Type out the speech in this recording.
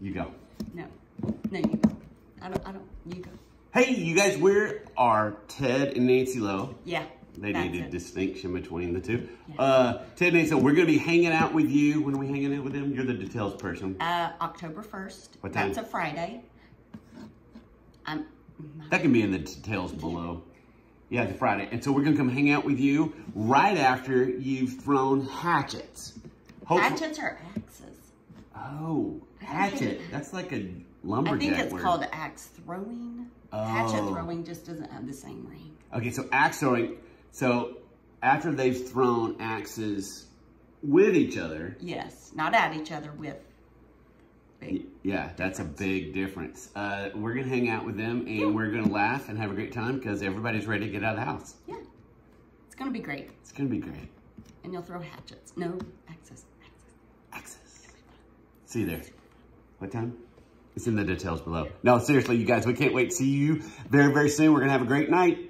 You go. No. No, you go. I don't, I don't, you go. Hey, you guys, where are Ted and Nancy Lowe. Yeah. They need a it. distinction between the two. Yeah. Uh, Ted and Nancy, we're going to be hanging out with you. When are we hanging out with them? You're the details person. Uh, October 1st. What time? That's a Friday. I'm, That can be in the details below. Yeah, it's a Friday. And so we're going to come hang out with you right after you've thrown hatchets. Hopefully- hatchets are axes. Oh, hatchet. That's like a lumberjack I think it's word. called axe throwing. Hatchet Oh. throwing just doesn't have the same ring. Okay, so axe throwing. So after they've thrown axes with each other, Yes, not at each other with yeah, that's a big difference. Uh, we're gonna hang out with them and we're gonna laugh and have a great time because everybody's ready to get out of the house. Yeah, it's gonna be great. It's gonna be great. And you'll throw hatchets. No. See you there. What time? It's in the details below. No, seriously, you guys, we can't wait to see you very, very soon. We're gonna have a great night.